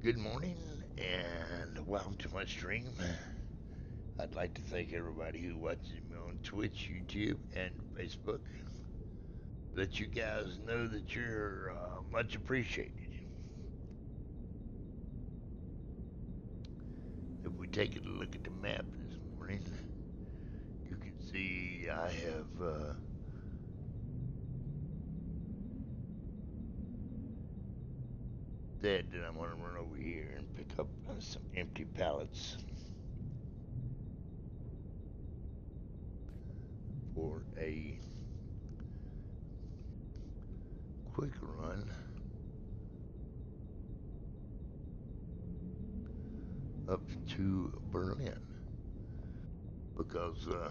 Good morning and welcome to my stream. I'd like to thank everybody who watches me on Twitch, YouTube, and Facebook. Let you guys know that you're uh, much appreciated. If we take a look at the map this morning, you can see I have uh, said that I'm going to run over here and pick up uh, some empty pallets. For a quick run. Up to Berlin. Because uh,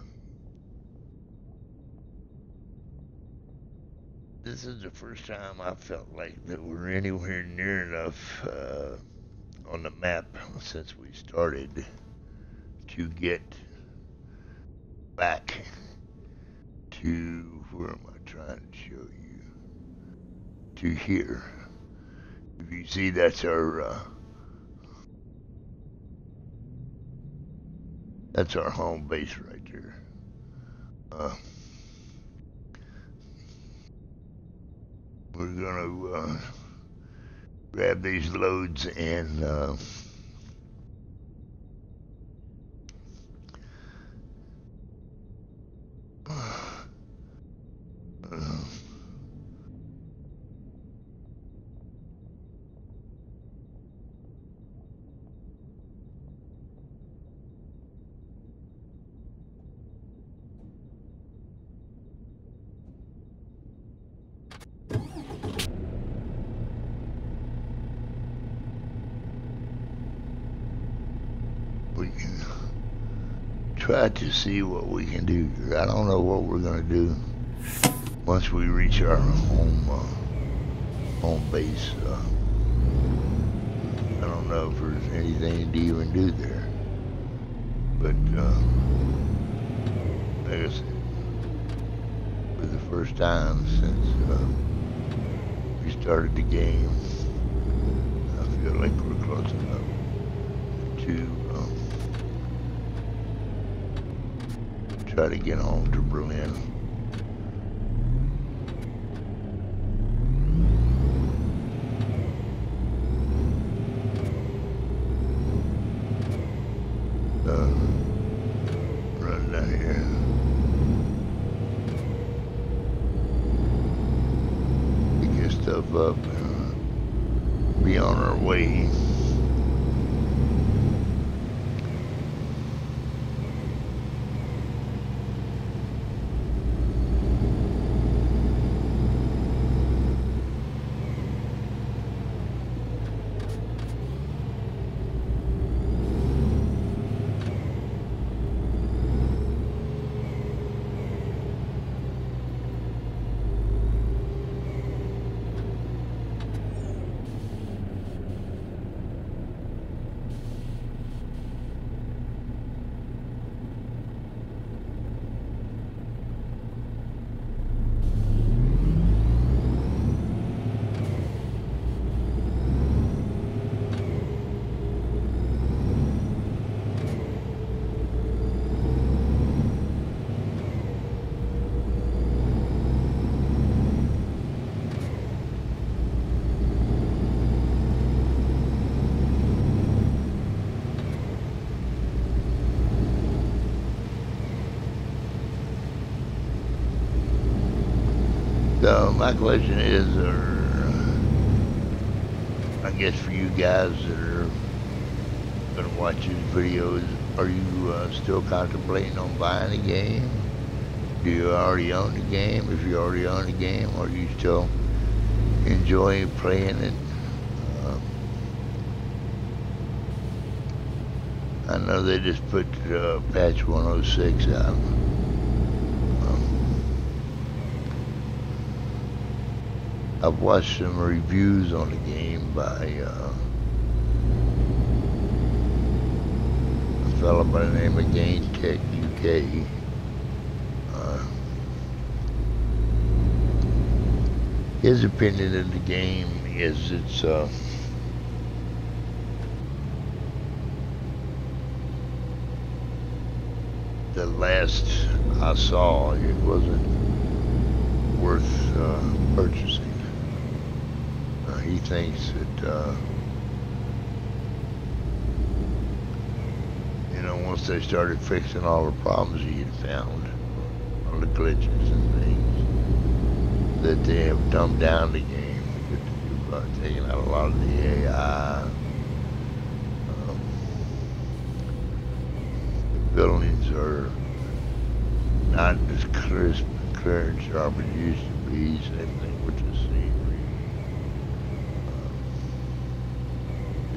this is the first time I felt like that we're anywhere near enough uh, on the map since we started to get back to where am I trying to show you to here. If you see, that's our uh, that's our home base right there. Uh, we're gonna uh, grab these loads and uh, uh, we can try to see what we can do. I don't know what we're gonna do once we reach our home uh, home base. Uh, I don't know if there's anything to even do there, but uh, I said, for the first time since uh, we started the game, I feel like we're close enough to um, try to get home to Berlin. Uh, run down here. Pick your stuff up and be on our way. So my question is, or I guess for you guys that are gonna watch these videos, are you uh, still contemplating on buying the game? Do you already own the game? If you already own the game, are you still enjoying playing it? Um, I know they just put uh, patch 106 out. I've watched some reviews on the game by uh, a fellow by the name of Game Tech UK. Uh, his opinion of the game is it's uh, the last I saw, it wasn't worth uh, purchasing. He thinks that, uh, you know, once they started fixing all the problems he had found, all the glitches and things, that they have dumbed down the game. They've uh, taken out a lot of the AI. Um, the buildings are not as crisp, clear and sharp as used to be. Same thing with the scenery. Uh,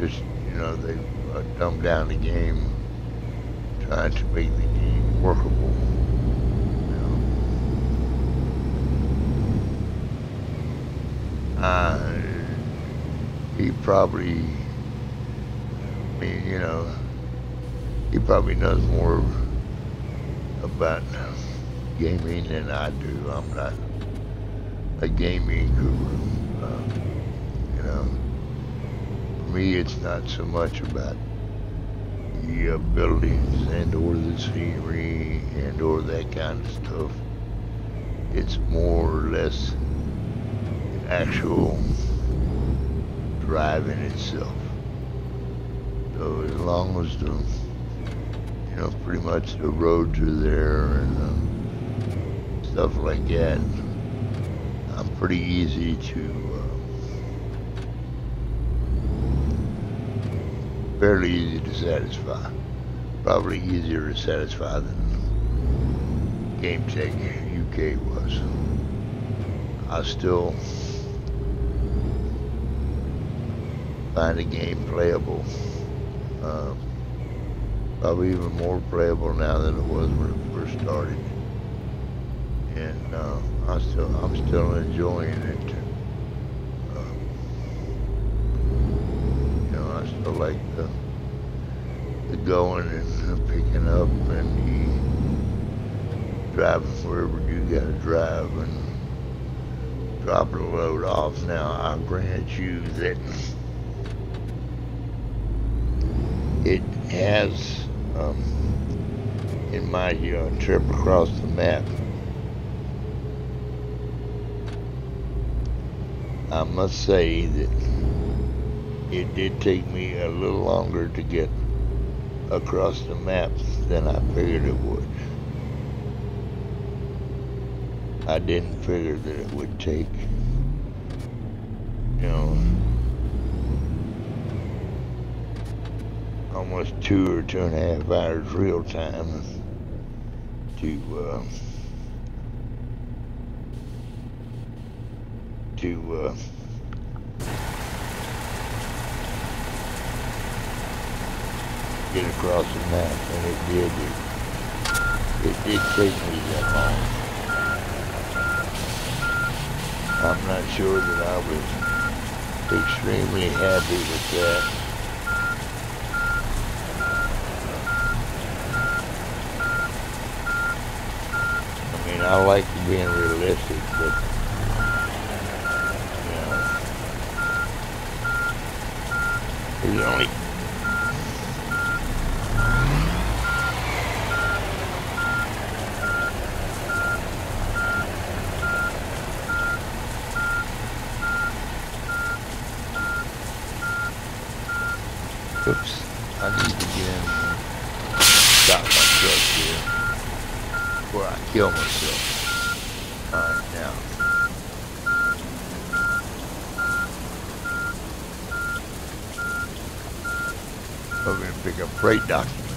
just, you know, they uh, dumbed down the game, trying to make the game workable. you Uh, he probably, I mean, you know, he probably knows more about gaming than I do. I'm not a gaming guru. Uh, you know, me, it's not so much about the uh, buildings and or the scenery and or that kind of stuff. It's more or less actual driving itself. So as long as the, you know, pretty much the roads are there and uh, stuff like that, I'm pretty easy to, uh, fairly easy to satisfy. Probably easier to satisfy than Game Tech UK was. I still find the game playable. Uh, probably even more playable now than it was when it first started. And uh, I still, I'm still enjoying it. Uh, you know, I still like the, the going and picking up and driving wherever you gotta drive and dropping a load off. Now, I grant you that it has um, in my uh, trip across the map. I must say that it did take me a little longer to get across the map than I figured it would. I didn't figure that it would take, you know, almost two or two and a half hours real time to uh, to uh, get across the map, and it did. It, it did take me that long. I'm not sure that I was extremely happy with that. I mean, I like being realistic, but you know, there's only Oops, I need to get in and stop my truck here before I kill myself. Alright, now. We're going to pick up freight documents.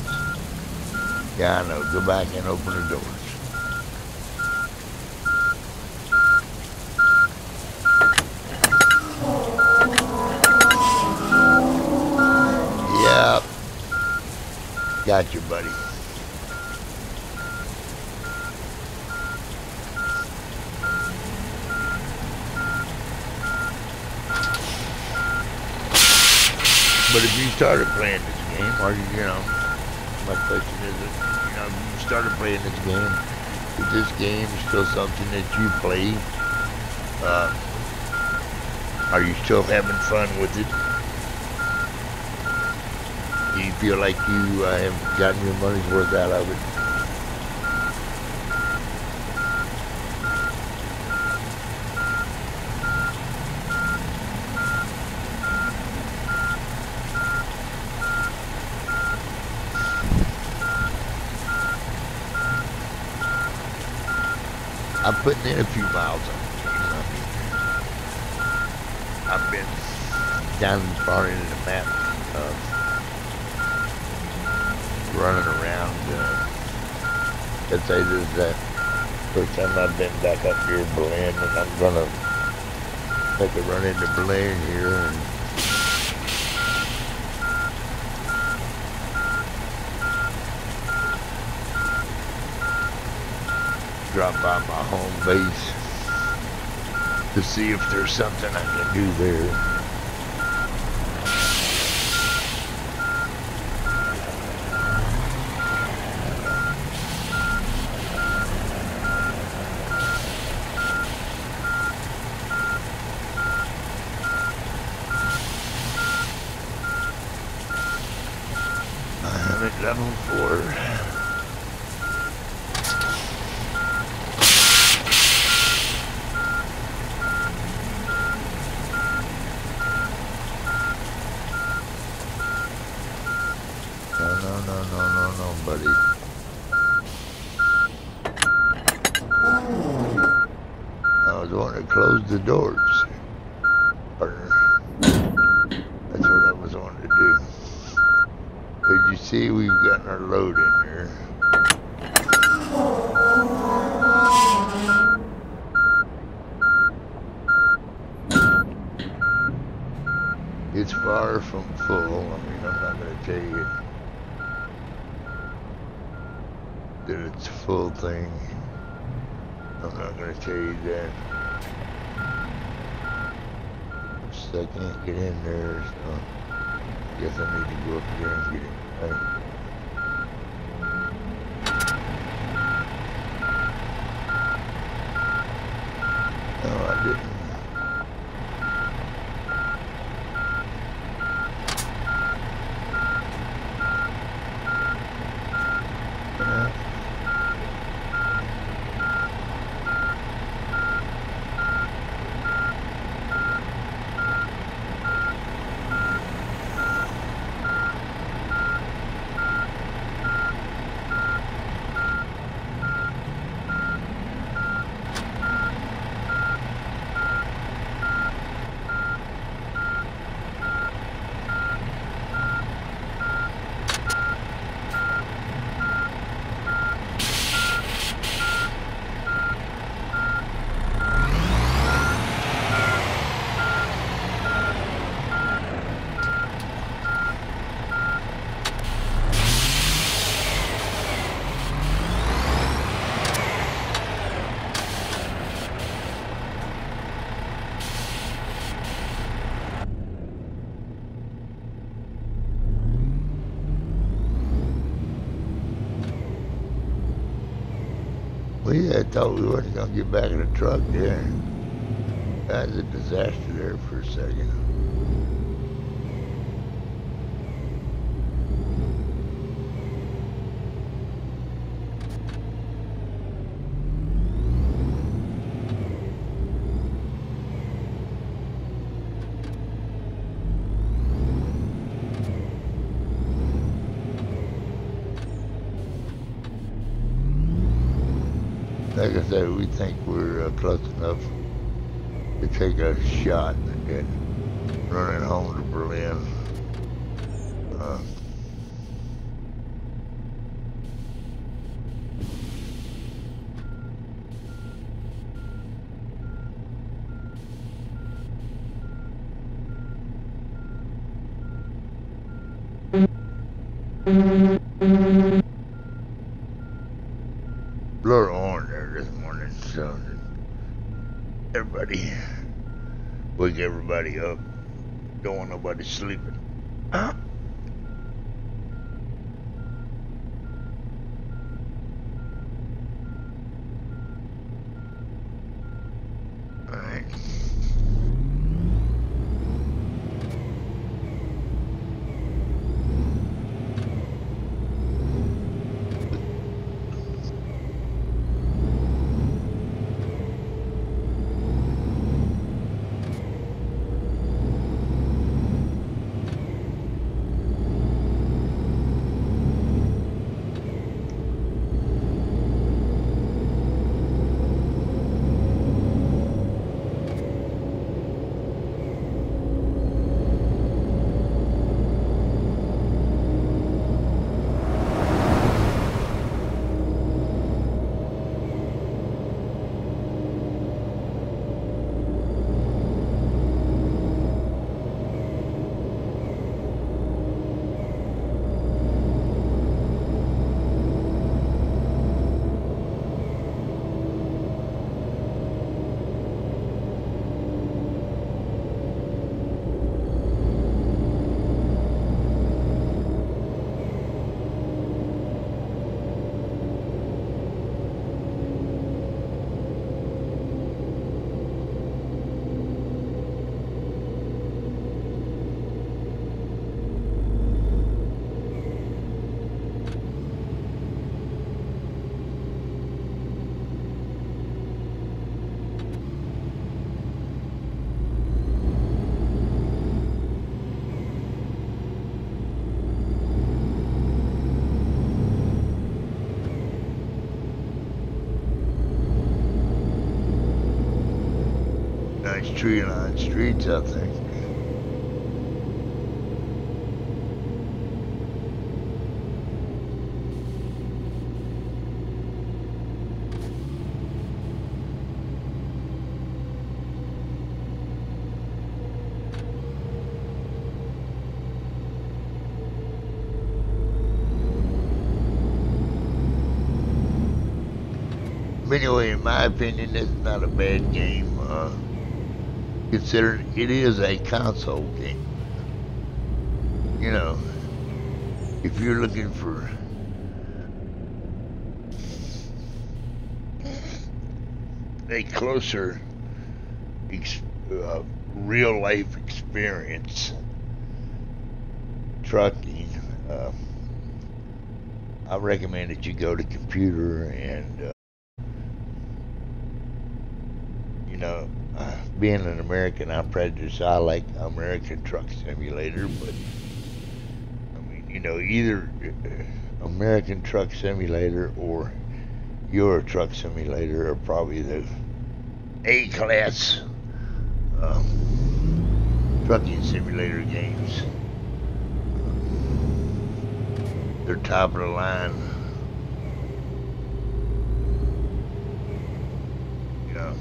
Yeah, I know. Go back and open the doors. Yep. Got you, buddy. But if you started playing this game, or you know, my question is, you know, you started playing this game, is this game still something that you play? Uh, are you still having fun with it? Do you feel like you uh, have gotten your money's worth out of it? Putting in a few miles on. I've been down far into the map uh, running around. Uh, let's say this is the first time I've been back up here in Berlin, and I'm gonna take a run into Berlin here. And, drop by my home base to see if there's something I can do there. I'm at level four. No, no, no, no, no, no, buddy. I was wanting to close the doors. That's what I was wanting to do. Did you see we've gotten our load in there? It's far from full. I mean, I'm not going to tell you that it's a full thing. I'm not going to tell you that. Just I can't get in there, so I guess I need to go up there and get it. Right? No, I didn't. Yeah. Had thought we wasn't gonna get back in the truck there. That was a disaster there for a second. Like I said, we think we're uh, close enough to take a shot at running home to Berlin. Uh, blur on there this morning, so that everybody everybody up. Don't want nobody sleeping. Tree line streets, I think. anyway, in my opinion, it's not a bad game. Uh, considering it is a console game. You know, if you're looking for a closer uh, real life experience trucking, uh, I recommend that you go to computer and uh, know, uh, being an American, I'm prejudiced. I like American Truck Simulator, but I mean, you know, either uh, American Truck Simulator or Euro Truck Simulator are probably the A class um, trucking simulator games. They're top of the line. You know.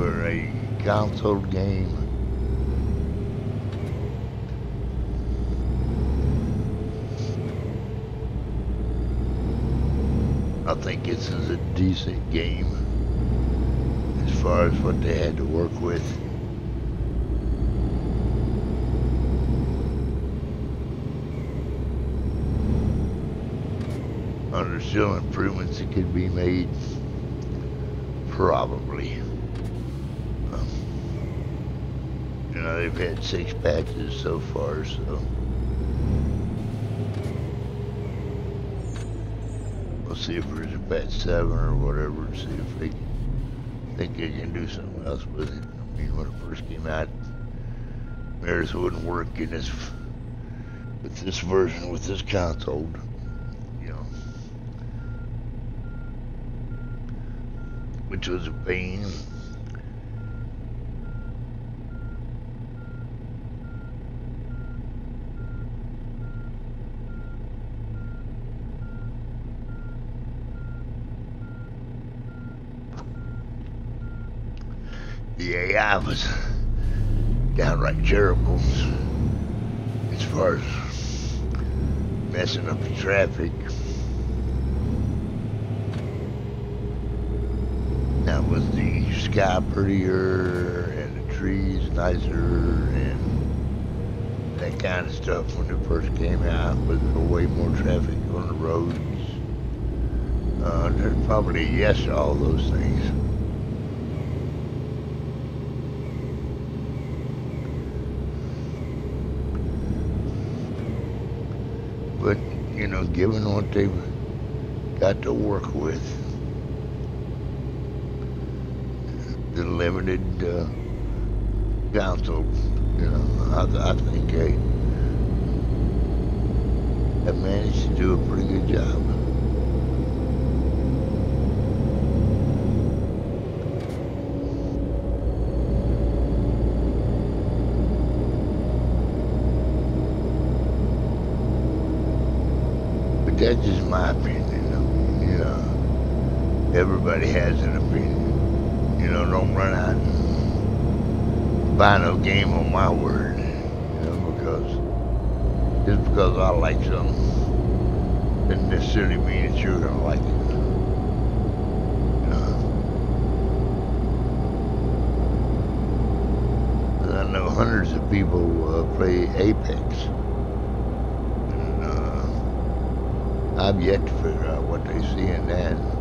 For a console game. I think this is a decent game as far as what they had to work with. Are there still improvements that could be made? Probably. They've had six patches so far, so. We'll see if there's a patch 7 or whatever, see if they think they can do something else with it. I mean, when it first came out, mirrors wouldn't work in this, with this version, with this console, you know. Which was a pain. AI was downright terrible as far as messing up the traffic. Now was the sky prettier and the trees nicer and that kind of stuff when it first came out with way more traffic on the roads. Uh, there's probably a yes to all those things. you know, given what they've got to work with, the limited uh, council, you know, I, I think they have managed to do a pretty good job. that's just my opinion. You know, everybody has an opinion. You know, don't run out and buy no game on my word. You know, because just because I like something doesn't necessarily mean that you're gonna like it. I know hundreds of people uh, play Apex. And I've yet to figure out what they see in that.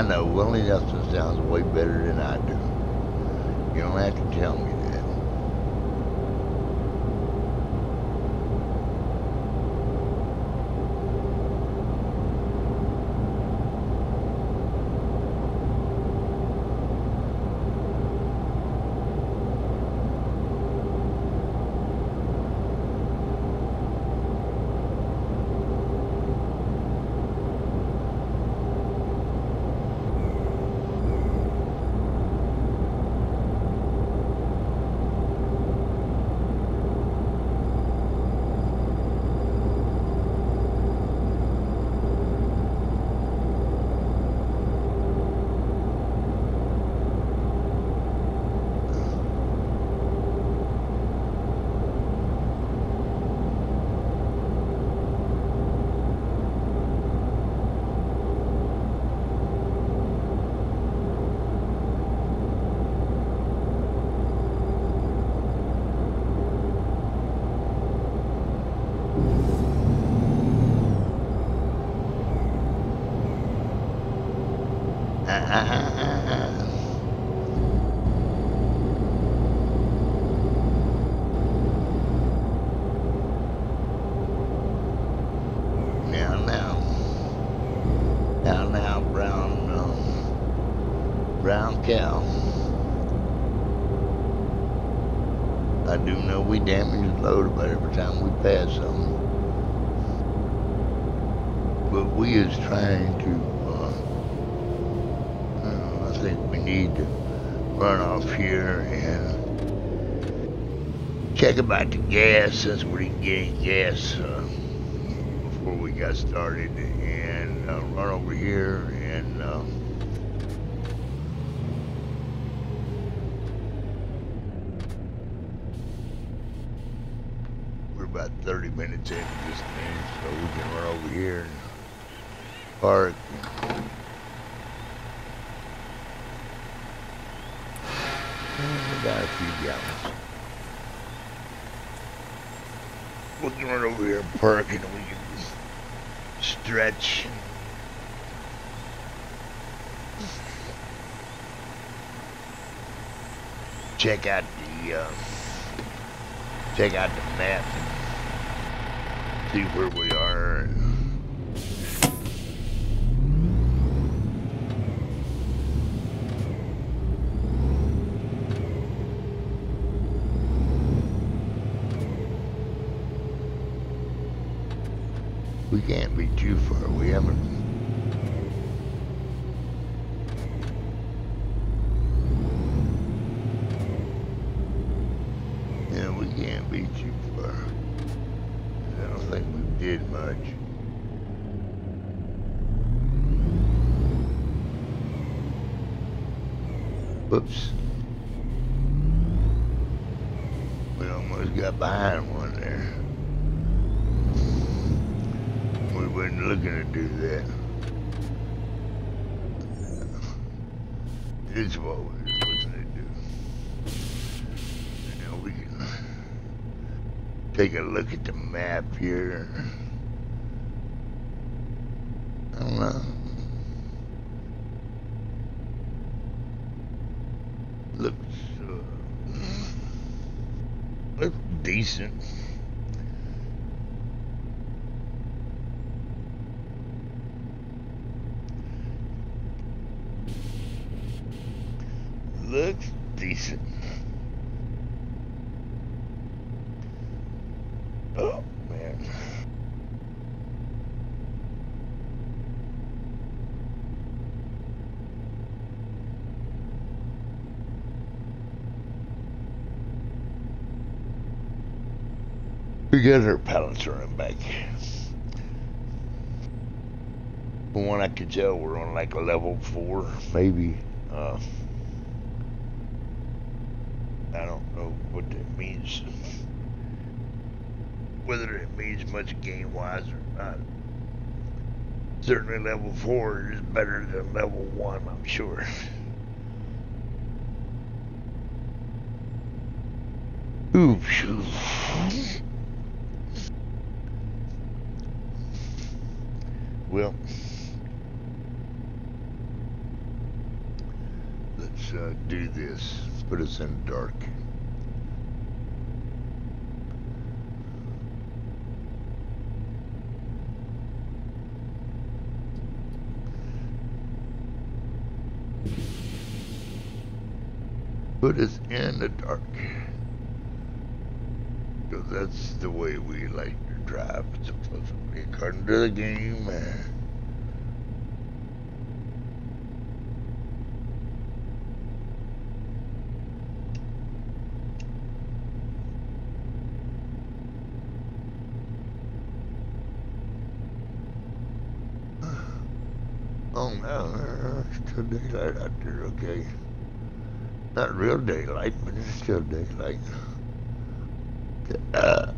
I know. Willie Nelson sounds way better than I do. You don't have to tell me that. Now, now. Now, now, brown, um, brown cow. I do know we damage the load about every time we pass them. But we is trying to, uh, uh, I think we need to run off here and check about the gas since we didn't get any gas uh, before we got started and uh, run over here and uh, we're about 30 minutes into this thing so we can run over here and park. And we got a few gallons we can run over here and park and we can stretch. Check out the uh, check out the map and see where we are. We can't be too far. We haven't. Yeah, we can't be too far. I don't think we did much. Whoops. We almost got behind one there. We weren't looking to do that. This is what we were looking to do. Now we can take a look at the map here. I don't know. Looks, uh, looks decent. looks decent. Oh, man. Got our pallets back. From what I can tell, we're on like a level four, maybe. Uh, I don't know what that means. Whether it means much game wise or not. Certainly level 4 is better than level 1, I'm sure. Phew. Well, let's uh, do this. Put us in the dark. Put us in the dark. Because that's the way we like to be according to the game. Oh no, it's still daylight out there, okay. Not real daylight, but it's still daylight. Uh,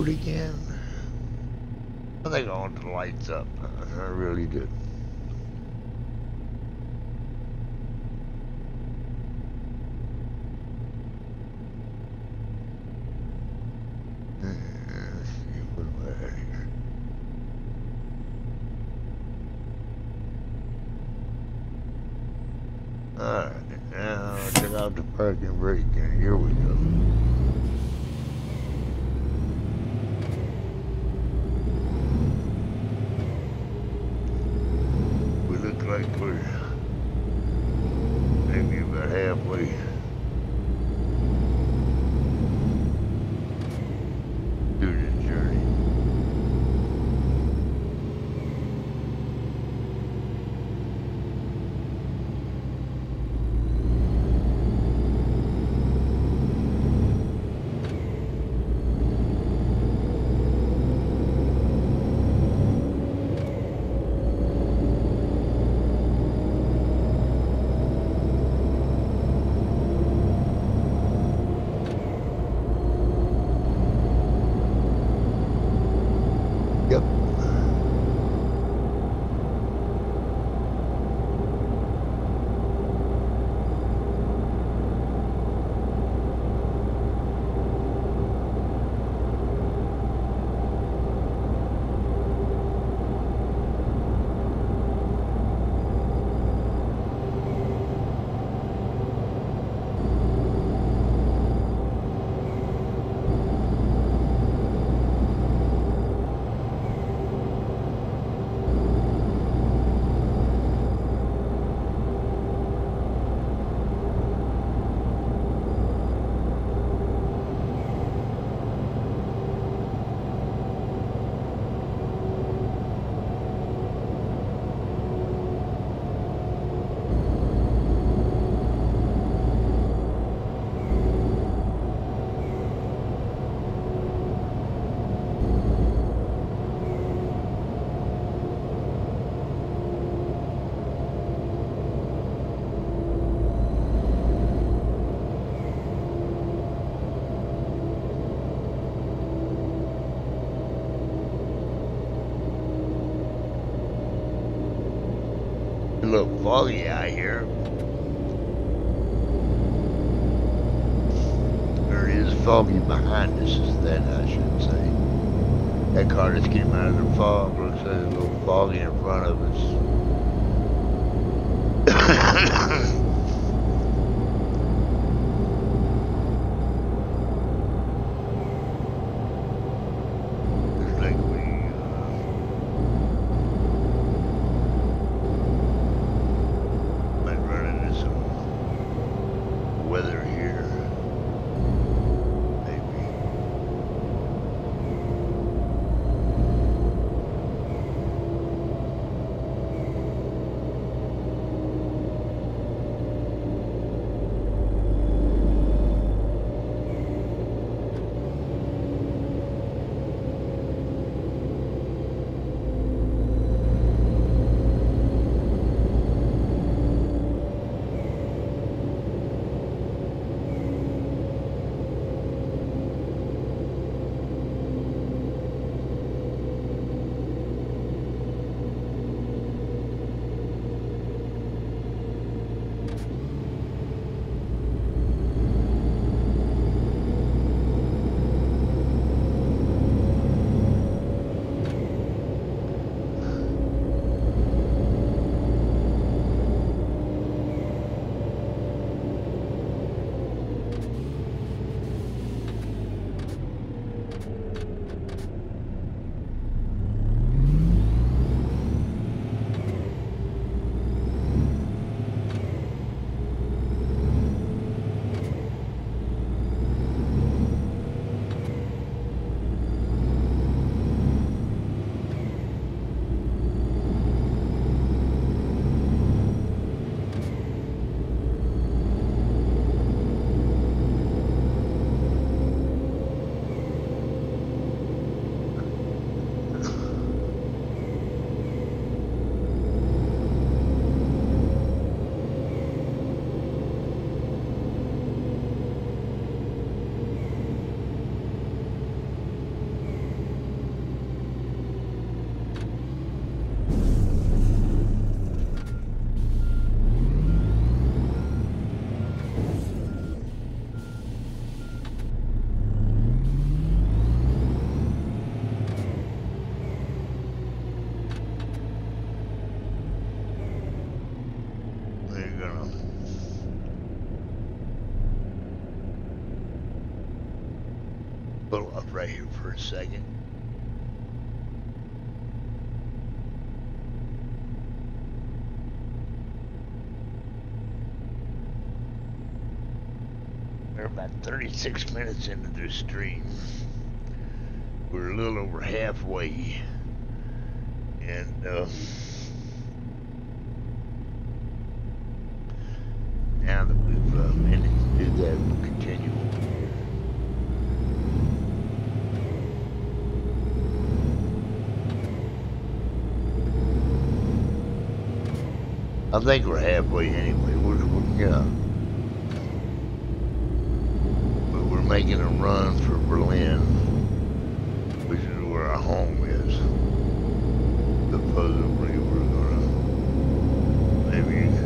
road again. I think I want the lights up. I really did. Alright, now check out the parking brake and foggy out here. Or it is foggy behind us, is that I should say. That car just came out of the fog, looks like a little foggy in front of us. Second. We're about 36 minutes into the stream. We're a little over halfway. And, uh, now that we've uh, managed to do that, we'll continue I think we're halfway anyway. We're, we're yeah. But we're making a run for Berlin, which is where our home is. Supposedly we're gonna maybe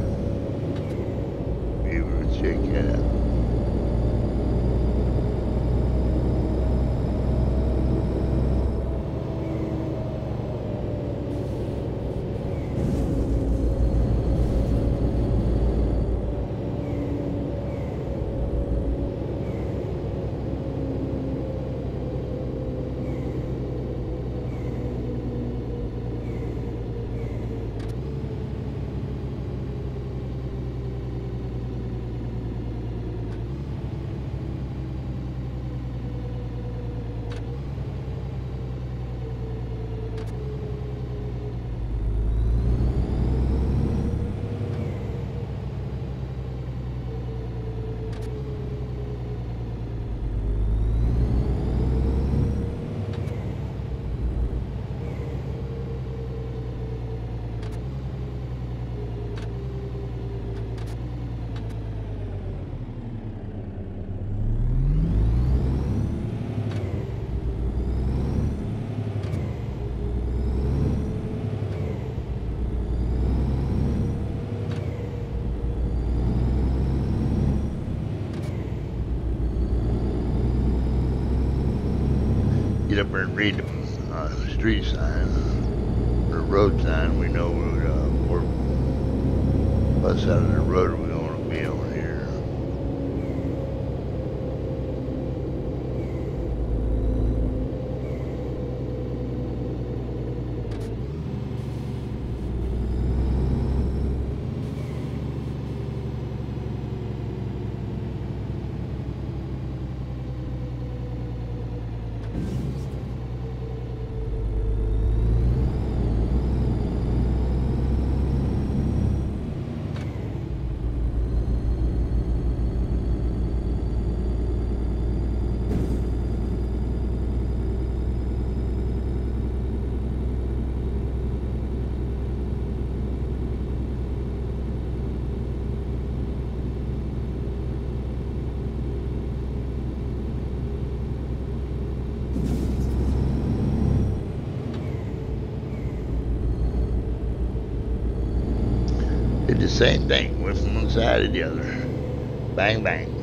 get up there and read the uh, street sign or road sign, we know uh, what side of the road are we going to be on here. Did the same thing, went from one side to the other. Bang, bang.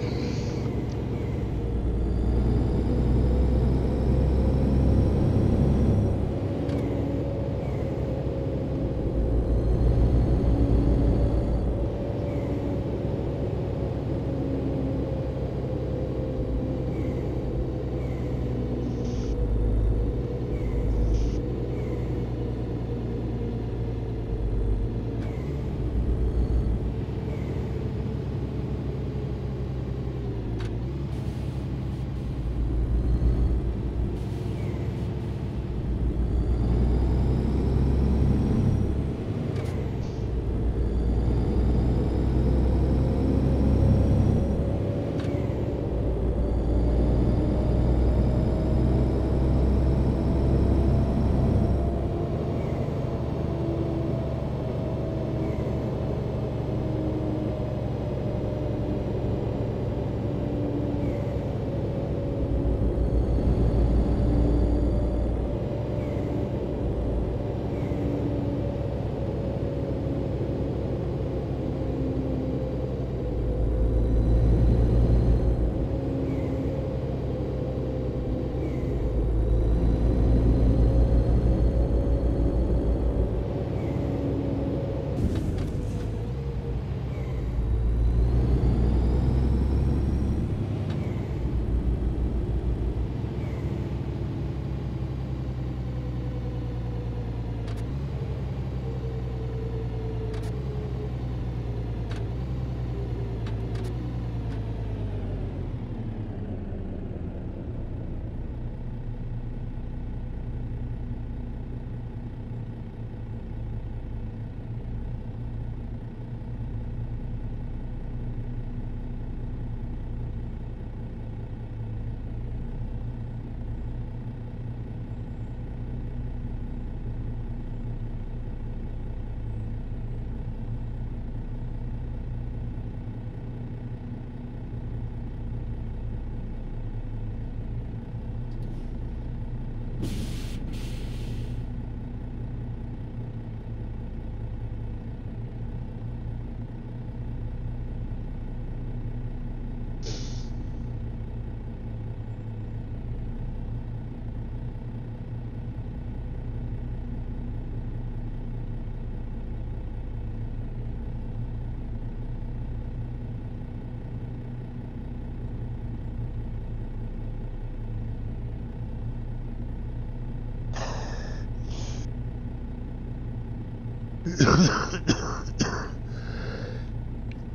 Huh.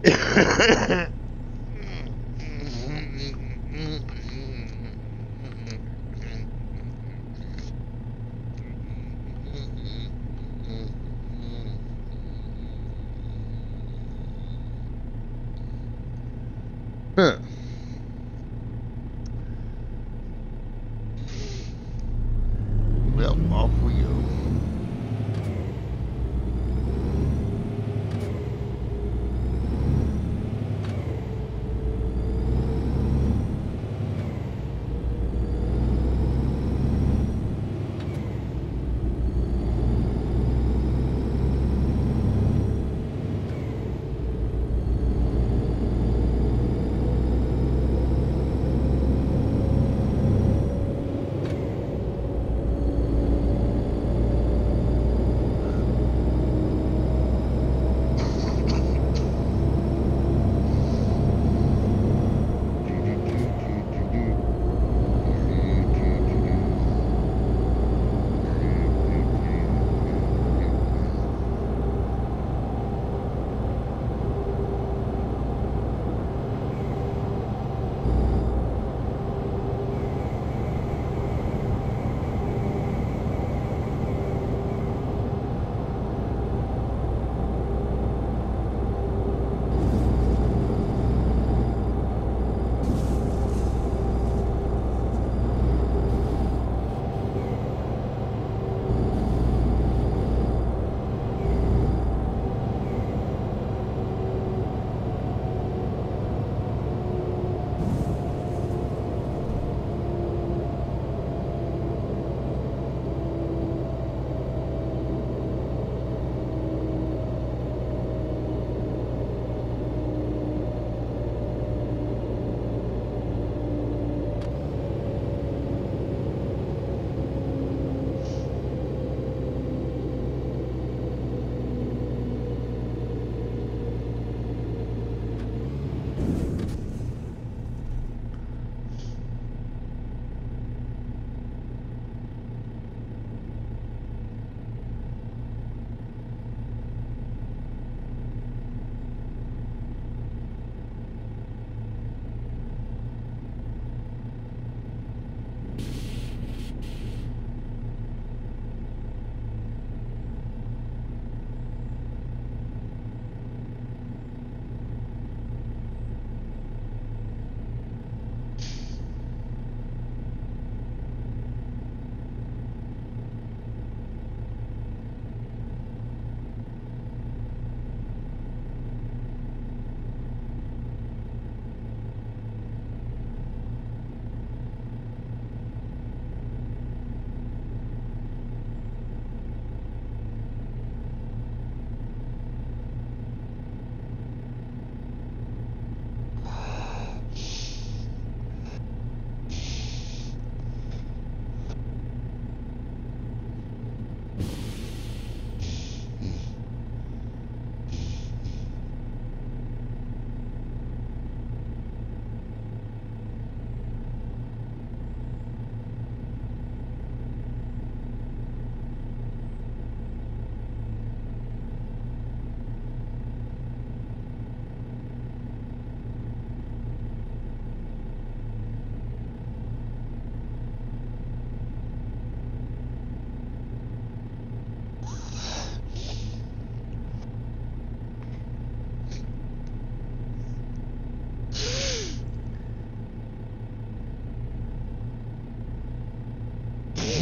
Well, off we go.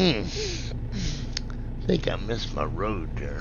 Hmm. I think I missed my road there.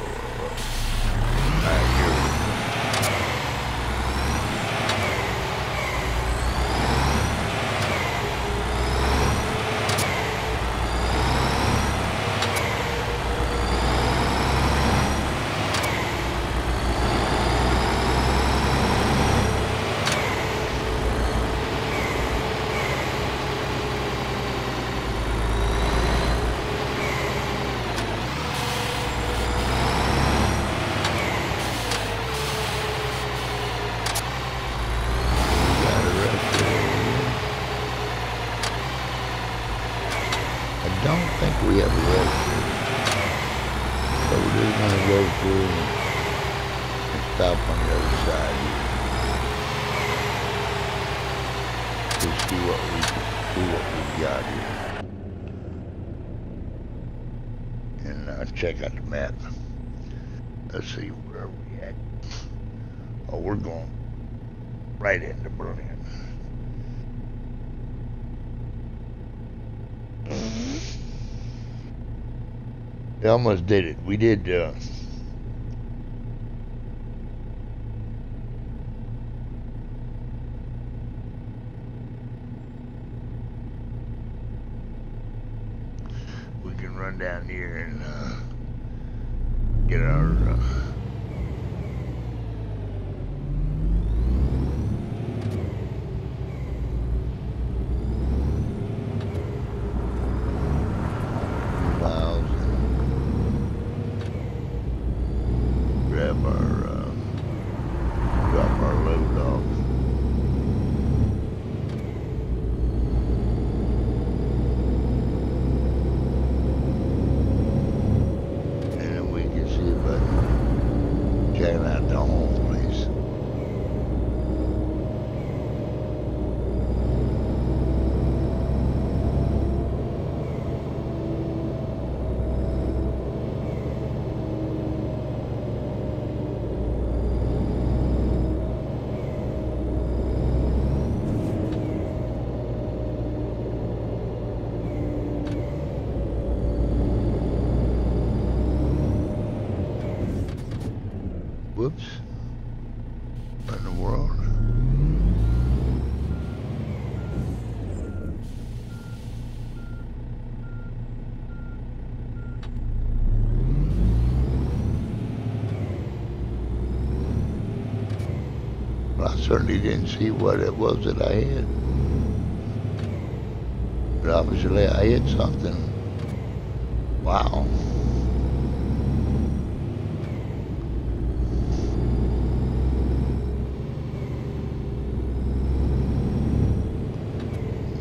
Check out the map. Let's see where we at. Oh, we're going right into Berlin. We almost did it. We did. Uh, we can run down here and. Uh, get our uh, certainly didn't see what it was that I had. But obviously I had something. Wow.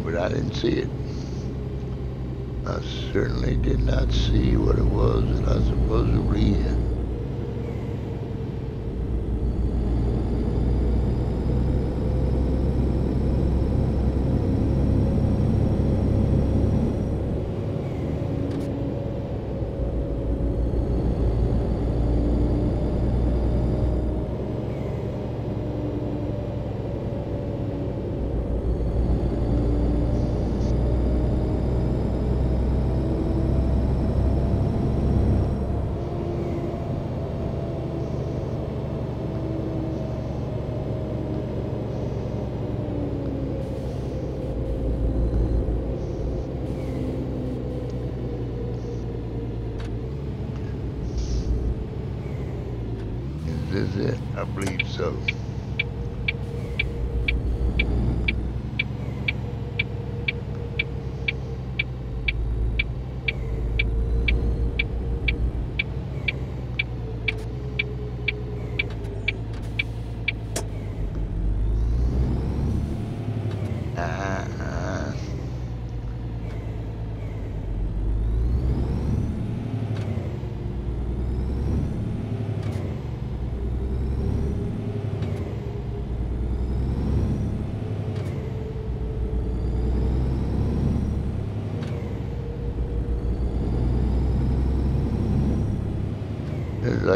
But I didn't see it. I certainly did not see what it was that I supposedly had. So.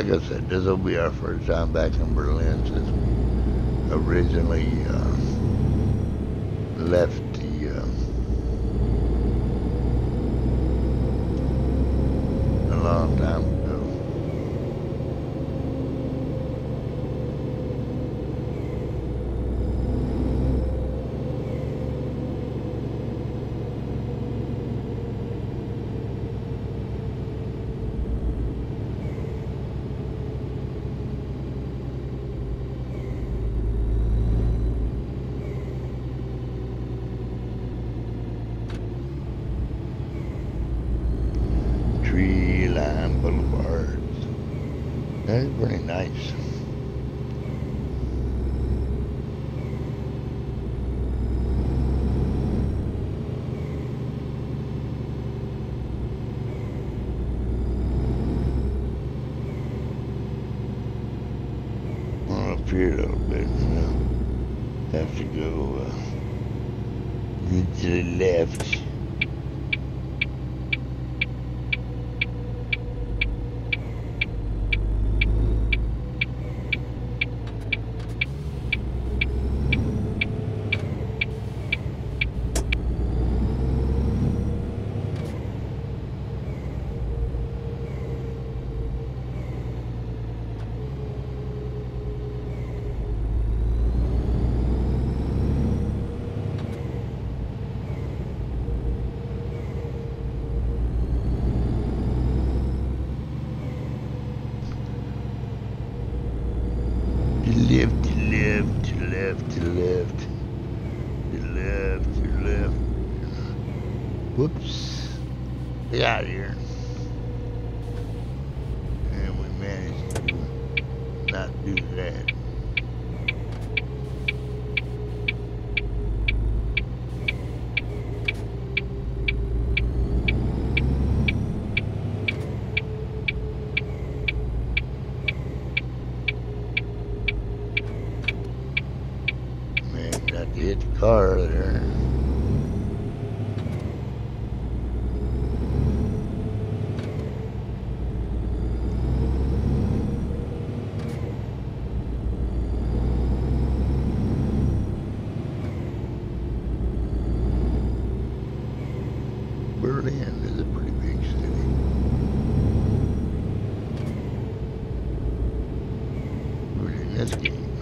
like I said, this will be our first time back in Berlin since we originally uh, to the left. That's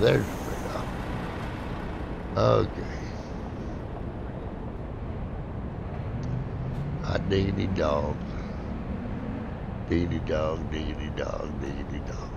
there's Okay. Hot diggity dog. Diggity dog, diggity dog, diggity dog.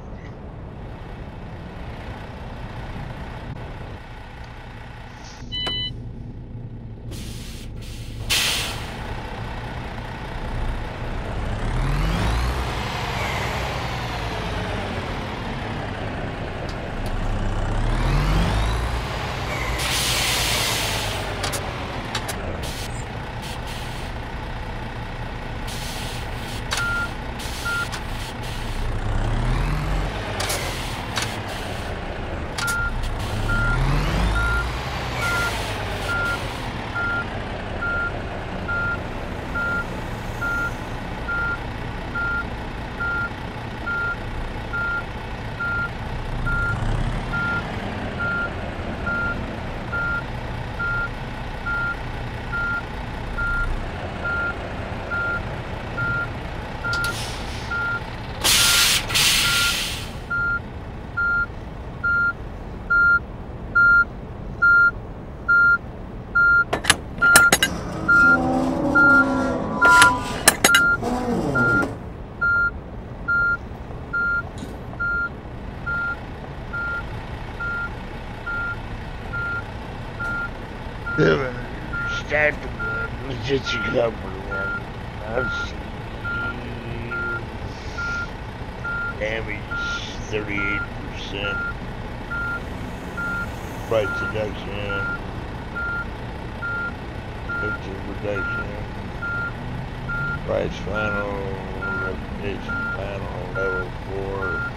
Just one. Let's. Damage 38%. Price reduction. 15 reduction. Price final. Reputation panel level 4.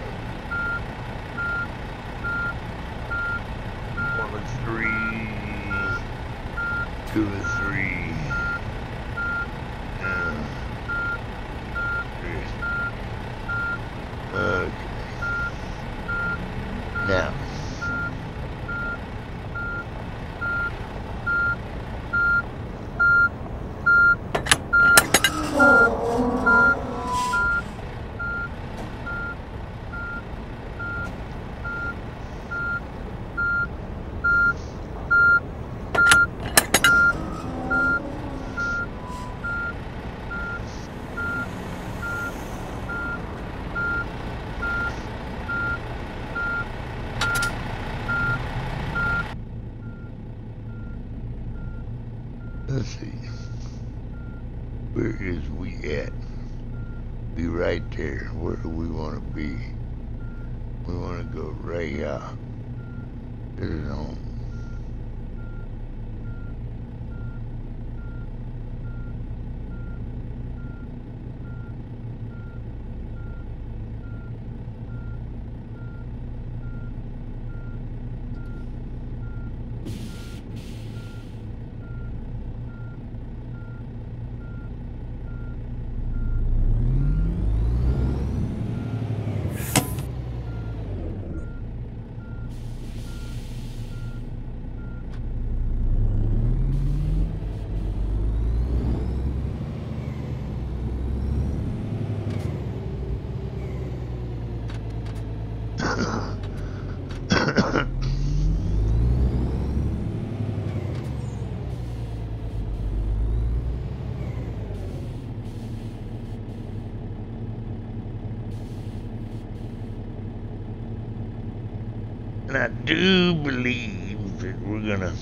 I do believe that we're gonna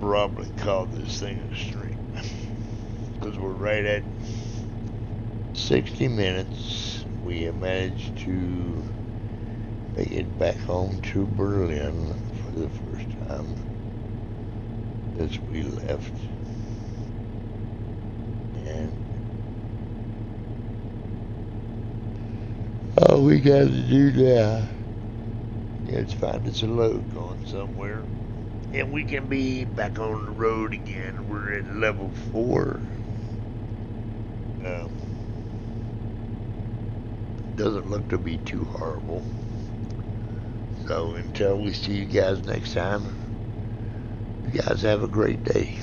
probably call this thing a stream. Because we're right at 60 minutes. We have managed to make it back home to Berlin for the first time since we left. And all we got to do now is find us a load going somewhere. And we can be back on the road again. We're at level four. Um, doesn't look to be too horrible. So until we see you guys next time, you guys have a great day.